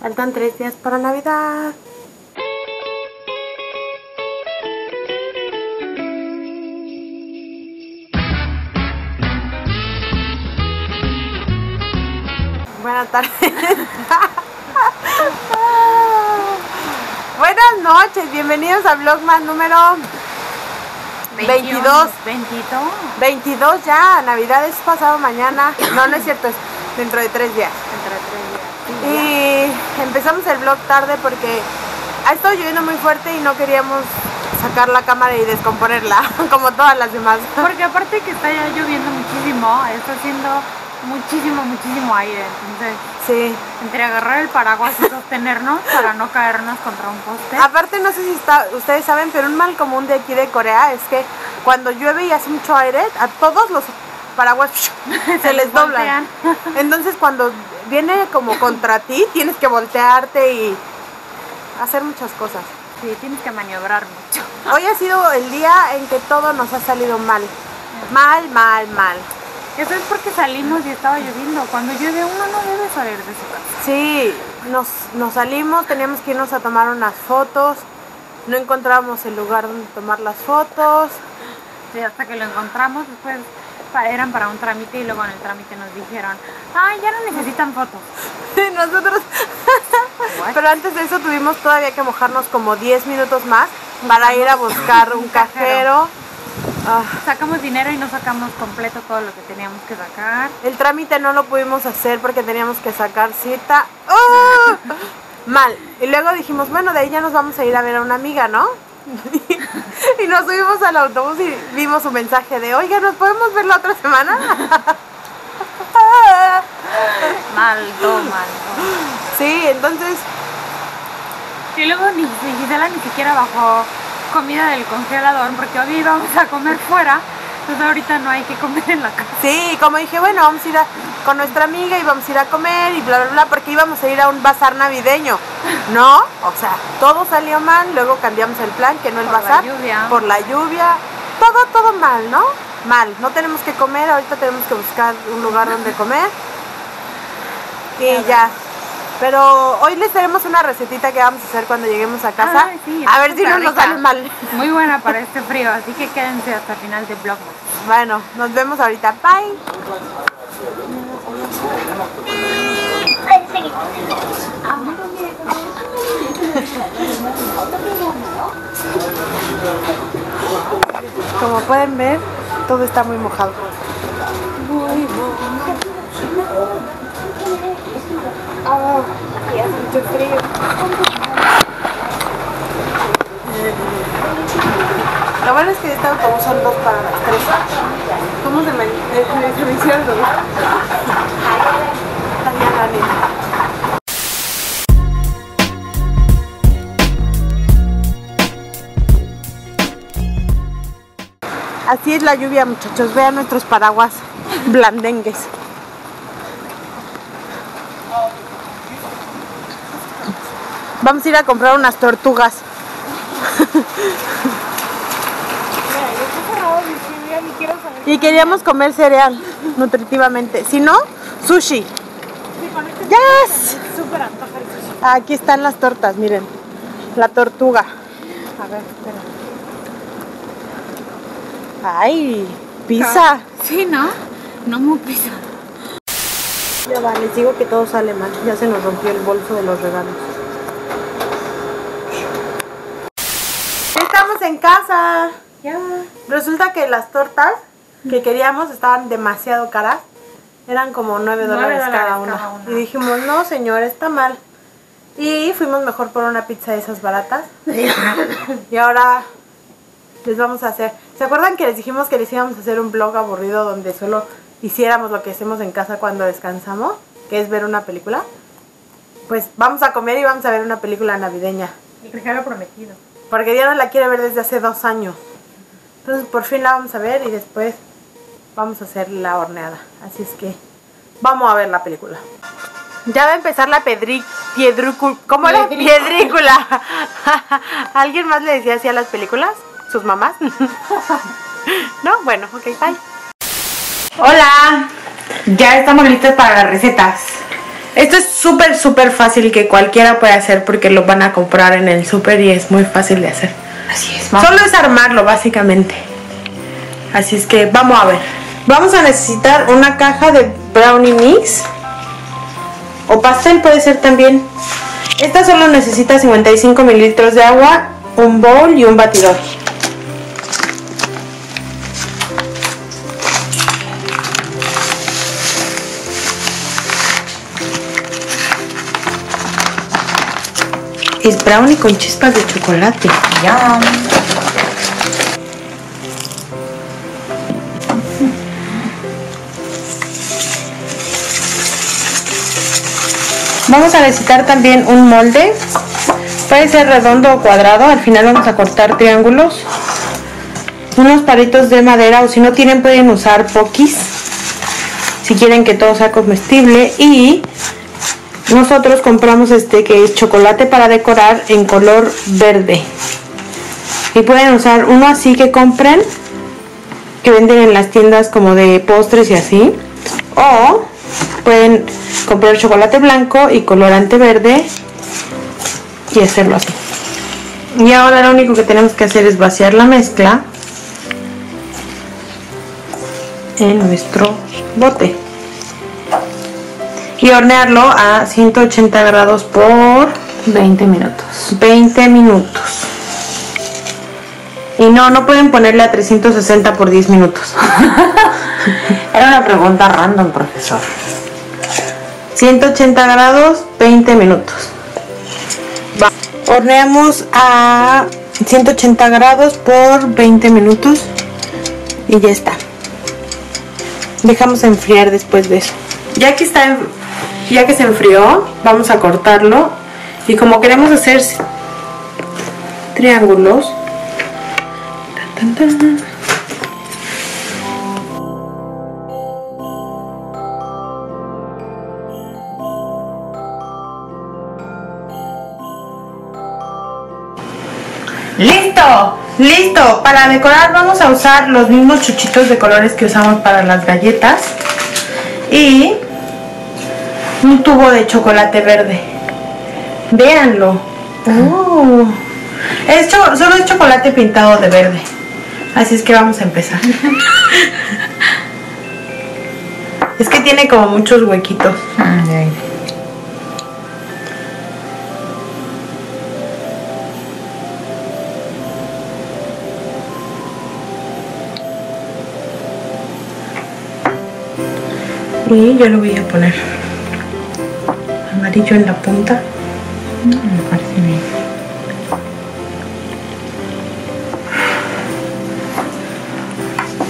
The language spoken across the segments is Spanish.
Faltan tres días para Navidad. Buenas tardes. Buenas noches, bienvenidos a Vlogmas número 22. 22. 22 ya, Navidad es pasado mañana. No, no es cierto, es dentro de tres días. Entre tres días. Y empezamos el vlog tarde porque ha estado lloviendo muy fuerte y no queríamos sacar la cámara y descomponerla, como todas las demás. Porque aparte que está ya lloviendo muchísimo, está haciendo muchísimo, muchísimo aire. Entonces, Sí. entre agarrar el paraguas y sostenernos para no caernos contra un poste. Aparte, no sé si está, ustedes saben, pero un mal común de aquí de Corea es que cuando llueve y hace mucho aire, a todos los paraguas se les doblan. Entonces, cuando viene como contra ti, tienes que voltearte y hacer muchas cosas. Sí, tienes que maniobrar mucho. Hoy ha sido el día en que todo nos ha salido mal. Mal, mal, mal. Eso es porque salimos y estaba lloviendo. Cuando llueve uno no debe salir de su casa. Sí, nos, nos salimos, teníamos que irnos a tomar unas fotos. No encontrábamos el lugar donde tomar las fotos. Sí, hasta que lo encontramos, después pa- eran para un trámite y luego en el trámite nos dijeron, ay, ya no necesitan fotos. Y nosotros. Pero antes de eso tuvimos todavía que mojarnos como 10 minutos más para ir a buscar un cajero. Ah, Sacamos dinero y no sacamos completo todo lo que teníamos que sacar. el trámite no lo pudimos hacer porque teníamos que sacar cita. ¡Oh! Mal. Y luego dijimos, bueno, de ahí ya nos vamos a ir a ver a una amiga, ¿no? y nos subimos al autobús y vimos su mensaje de, oiga, ¿nos podemos ver la otra semana? Mal, todo mal. todo. sí, entonces Y luego ni, ni Gisela ni siquiera bajó comida del congelador porque hoy íbamos a comer fuera. Entonces ahorita no hay que comer en la casa. Sí, como dije, bueno, vamos a ir a- con nuestra amiga y vamos a ir a comer y bla, bla, bla, porque íbamos a ir a un bazar navideño. No, o sea, todo salió mal, luego cambiamos el plan, que no el Por la bazar, lluvia. por la lluvia, todo, todo mal, ¿no? Mal, no tenemos que comer, ahorita tenemos que buscar un lugar donde comer y ya. Pero hoy les tenemos una recetita que vamos a hacer cuando lleguemos a casa. Sí, a ver si no nos sale mal. Muy buena para este frío, así que quédense hasta el final del vlog. Bueno, nos vemos ahorita. Bye. Como pueden ver, todo está muy mojado. Hace mucho frío. Lo bueno es que este autobús son dos para las tres. ¿Cómo se me, se me hicieron los Tatiana, nena. Así es la lluvia, muchachos. Vean nuestros paraguas blandengues. Vamos a ir a comprar unas tortugas. Y queríamos comer cereal nutritivamente. Si no, sushi. Yes. El sushi. Aquí están las tortas, miren. La tortuga. A ver, espera. Ay, pizza. Sí, ¿no? No muy pisa. Ya va, les digo que todo sale mal. Ya se nos rompió el bolso de los regalos. Estamos en casa. Ya. Resulta que las tortas que queríamos estaban demasiado caras. Eran como 9 Nueve dólares cada dólares una. cada una. Y dijimos, no señor, está mal. Y fuimos mejor por una pizza de esas baratas. y ahora les vamos a hacer. ¿Se acuerdan que les dijimos que les íbamos a hacer un blog aburrido donde solo hiciéramos lo que hacemos en casa cuando descansamos? Que es ver una película. Pues vamos a comer y vamos a ver una película navideña. El regalo prometido. Porque Diana la quiere ver desde hace dos años. Entonces por fin la vamos a ver y después vamos a hacer la horneada. Así es que vamos a ver la película. Ya va a empezar la pedri piedrucu- ¿Cómo era? Piedrícula. Piedrícula. ¿Alguien más le decía así a las películas? ¿Sus mamás? ¿No? Bueno, ok, bye. Hola, ya estamos listos para las recetas. Esto es súper, súper fácil que cualquiera puede hacer porque lo van a comprar en el súper y es muy fácil de hacer. Así es, Solo es armarlo, básicamente. Así es que vamos a ver. Vamos a necesitar una caja de brownie mix. O pastel puede ser también. Esta solo necesita 55 mililitros de agua, un bowl y un batidor. Brownie con chispas de chocolate. Ya. Vamos a necesitar también un molde. Puede ser redondo o cuadrado. Al final vamos a cortar triángulos. Unos palitos de madera o si no tienen pueden usar pokis. Si quieren que todo sea comestible. Y nosotros compramos este que es chocolate para decorar en color verde. Y pueden usar uno así que compren. Que venden en las tiendas como de postres y así. O pueden comprar chocolate blanco y colorante verde y hacerlo así. Y ahora lo único que tenemos que hacer es vaciar la mezcla en nuestro bote y hornearlo a 180 grados por 20 minutos. 20 minutos. Y no, no pueden ponerle a 360 por 10 minutos. Era una pregunta random, profesor. 180 grados, 20 minutos. Va. Horneamos a 180 grados por 20 minutos y ya está. Dejamos enfriar después de eso. Ya que está, ya que se enfrió, vamos a cortarlo y como queremos hacer triángulos, ¡Listo! ¡Listo! Para decorar vamos a usar los mismos chuchitos de colores que usamos para las galletas. Y un tubo de chocolate verde. Véanlo. Oh. Es solo es chocolate pintado de verde. Así es que vamos a empezar. es que tiene como muchos huequitos. Y yo lo voy a poner amarillo en la punta. Me parece bien.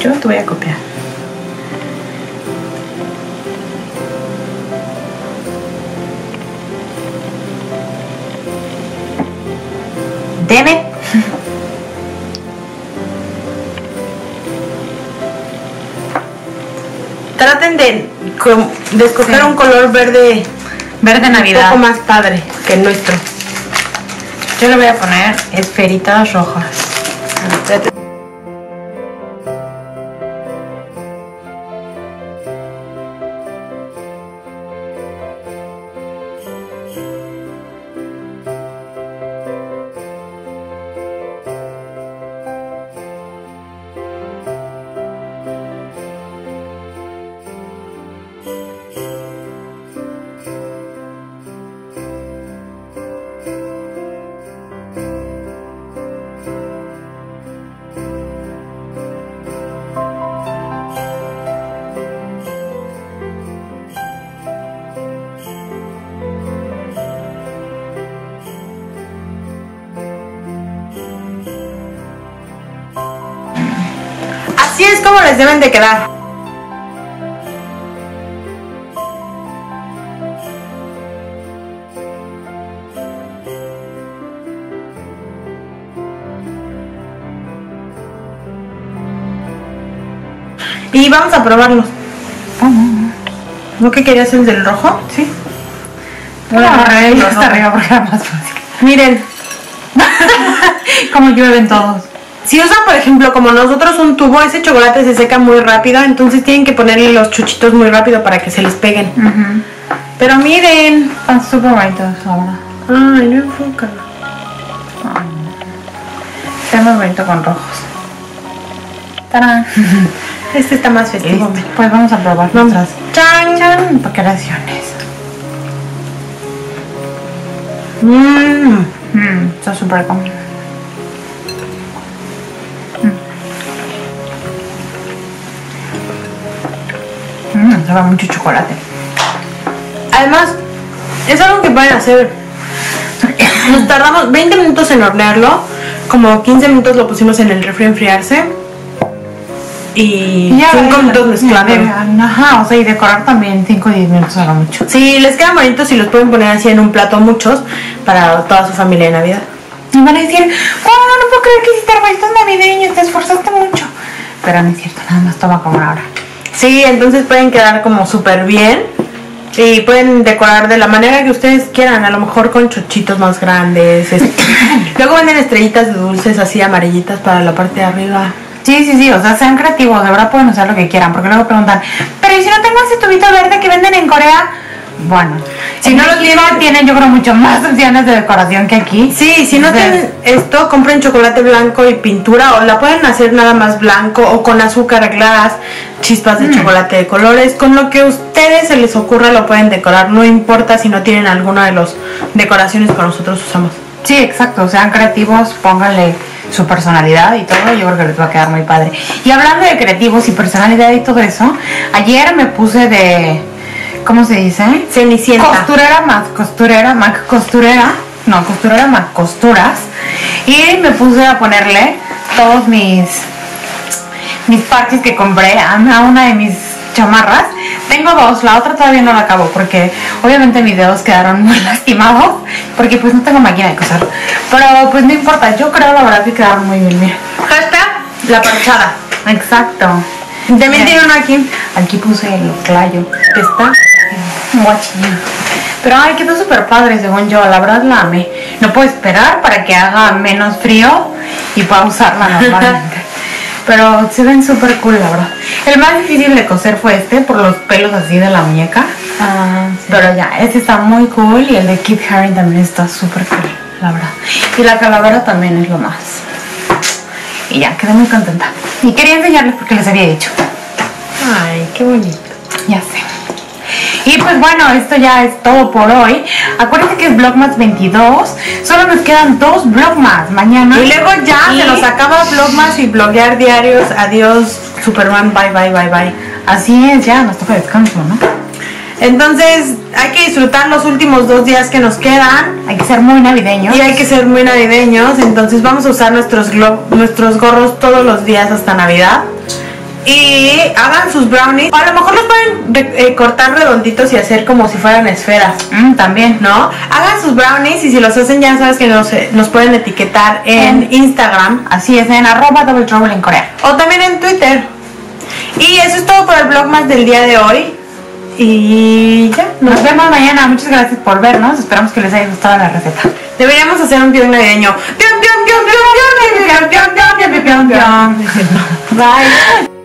Yo te voy a copiar. Deme. Traten de, escoger Sí. un color verde Verde un Navidad. poco más padre que el nuestro. Yo le voy a poner esferitas rojas. Como les deben de quedar. Y vamos a probarlos. ¿No que querías el del rojo? Sí. Voy a agarrar el está rojo. arriba porque era más fácil. Miren, Como llueven todos. Si usan por ejemplo como nosotros un tubo, ese chocolate se seca muy rápido, entonces tienen que ponerle los chuchitos muy rápido para que se les peguen. Pero miren. Están súper bonitos ahora. Ay, no enfoca. Está muy bonito con rojos. ¡Tarán! Este está más festivo. Listo. Pues vamos a probar Vamos. nuestras ¡Chan! chan paqueraciones. Mmm. Mmm, está súper rico. Sabe mucho chocolate. Además, es algo que pueden hacer. Nos tardamos 20 minutos en hornearlo. Como 15 minutos lo pusimos en el refri a enfriarse. Y 5 ven, minutos mezclando. Ajá, o sea, y decorar también 5 o 10 minutos haga mucho. Sí, les quedan bonitos y los pueden poner así en un plato muchos para toda su familia de Navidad. Y van a decir, wow, no puedo creer que hiciste arbolitos navideños, te esforzaste mucho. Pero no es cierto, nada más toma como una hora. Sí, entonces pueden quedar como súper bien. Y pueden decorar de la manera que ustedes quieran, a lo mejor con chochitos más grandes. este. Luego venden estrellitas de dulces así amarillitas para la parte de arriba. Sí, sí, sí, o sea, sean creativos, de verdad pueden usar lo que quieran, porque luego preguntan, pero ¿y si no tengo ese tubito verde que venden en Corea? Bueno, si no lo tienen, tienen yo creo mucho más opciones de decoración que aquí. Sí, si no Entonces, tienen esto, compren chocolate blanco y pintura o la pueden hacer nada más blanco o con azúcar glass, chispas de chocolate de colores, con lo que a ustedes se les ocurra lo pueden decorar, no importa si no tienen alguna de las decoraciones que nosotros usamos. Sí, exacto, sean creativos, pónganle su personalidad y todo, yo creo que les va a quedar muy padre. Y hablando de creativos y personalidad y todo eso, ayer me puse de, ¿cómo se dice? Cenicienta. Costurera más costurera, más costurera, no, costurera más costuras. Y me puse a ponerle todos mis mis parches que compré a una, de mis chamarras. Tengo dos, la otra todavía no la acabo porque obviamente mis dedos quedaron muy lastimados porque pues no tengo máquina de coser. Pero pues no importa, yo creo la verdad que quedaron muy bien, mira. Hashtag la parchada. Exacto. También tiene uno aquí Aquí puse el clayo. que está. Guachín. Pero ay, quedó súper padre según yo, la verdad la amé. No puedo esperar para que haga menos frío y pueda usarla normalmente. Pero se ven súper cool, la verdad. El más difícil de coser fue este, por los pelos así de la muñeca. Ah, Pero ya, este está muy cool y el de Keith Haring también está súper cool, la verdad. Y la calavera también es lo más. Y ya, quedé muy contenta. Y quería enseñarles porque les había dicho. Ay, qué bonito. Ya sé. Y pues bueno, esto ya es todo por hoy. Acuérdense que es Vlogmas 22. Solo nos quedan dos Vlogmas mañana. Y luego ya Y se nos acaba Vlogmas y bloguear diarios. Adiós, Superman. Bye, bye, bye, bye. Así es, ya nos toca descanso, ¿no? Entonces, hay que disfrutar los últimos dos días que nos quedan. Hay que ser muy navideños. Y hay que ser muy navideños. Entonces, vamos a usar nuestros, nuestros gorros todos los días hasta Navidad. Y hagan sus brownies. O a lo mejor los pueden eh, cortar redonditos y hacer como si fueran esferas. Mm, también. ¿No? Hagan sus brownies y si los hacen ya sabes que nos, eh, nos pueden etiquetar en En- Instagram Así es, en arroba double trouble en Corea. o también en Twitter. Y eso es todo por el blog más del día de hoy. Y ya, nos vemos mañana. Muchas gracias por vernos. Esperamos que les haya gustado la receta. Deberíamos hacer un pion navideño. Bye.